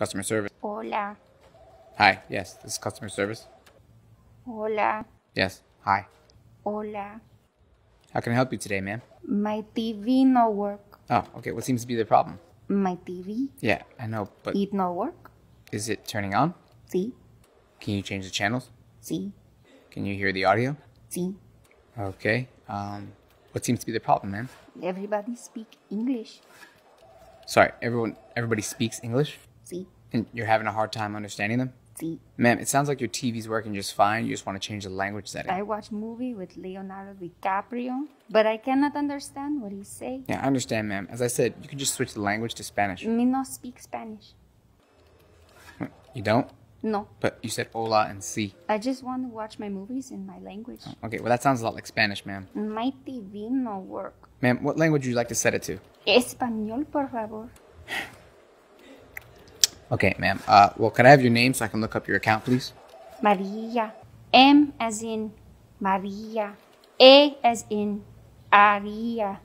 Customer service. Hola. Hi. Yes, this is customer service. Hola. Yes. Hi. Hola. How can I help you today, ma'am? My TV no work. Oh, okay. What seems to be the problem? My TV, Yeah, I know, but it no work. is it turning on? Sí, Can you change the channels? sí, Can you hear the audio? sí. Okay. Um, what seems to be the problem, ma'am? Everybody speak English. Sorry, everyone. Everybody speaks English, Sí, and you're having a hard time understanding them. sí. Ma'am, it sounds like your TV's working just fine. You just want to change the language setting. I watch movie with Leonardo DiCaprio, but I cannot understand what he say. Yeah, I understand, ma'am. As I said, you can just switch the language to Spanish. Me no speak Spanish. You don't? No, But you said hola and si. I just want to watch my movies in my language. Oh, okay, well, that sounds a lot like Spanish, ma'am. My TV no work. Ma'am, what language would you like to set it to? Español, por favor. Okay, ma'am. Uh, well, can I have your name so I can look up your account, please? Maria. M as in Maria. A as in Aria.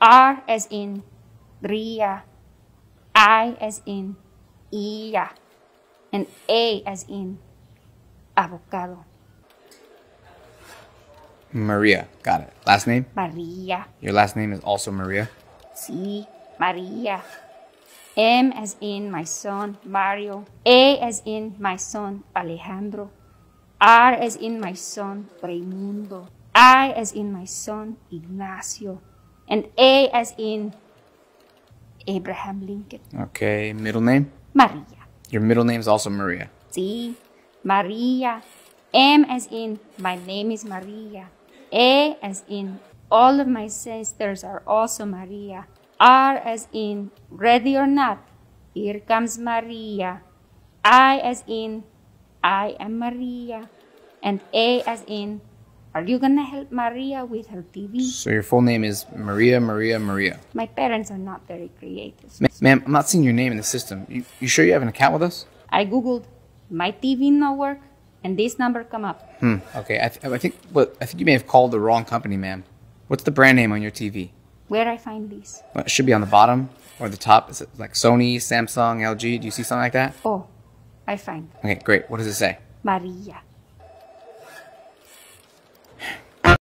R as in Ria. I as in Ia. And A as in avocado. Maria. Got it. Last name? Maria. Your last name is also Maria? Sí, Maria. M as in my son Mario. A as in my son Alejandro. R as in my son Raimundo. I as in my son Ignacio. And A as in Abraham Lincoln. Okay, middle name? Maria. Your middle name is also Maria. Sí, Maria. M as in my name is Maria. A as in all of my sisters are also Maria. R as in ready or not, here comes Maria. I as in I am Maria. And A as in are you gonna help Maria with her TV? So your full name is Maria, Maria, Maria. My parents are not very creative. Ma- Ma'am, I'm not seeing your name in the system. You, you sure you have an account with us? I googled my TV no work and this number come up. Hmm. Okay, I, th- I think but I think you may have called the wrong company, ma'am. What's the brand name on your TV? Where I find these? Well, it should be on the bottom or the top. Is it like Sony, Samsung, LG? Do you see something like that? Oh, I find Okay, great. What does it say? Maria.